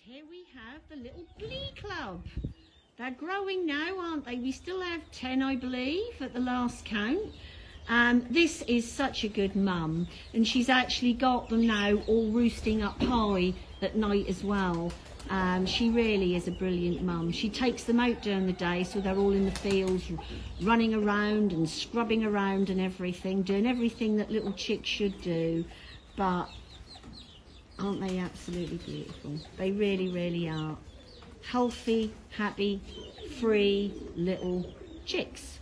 here we have the little Glee Club. They're growing now, aren't they? We still have 10, I believe, at the last count. Um, this is such a good mum, and she's actually got them now all roosting up high at night as well. Um, she really is a brilliant mum. She takes them out during the day, so they're all in the fields, running around and scrubbing around and everything, doing everything that little chicks should do. But aren't they absolutely beautiful? They really, really are. Healthy, happy, free little chicks.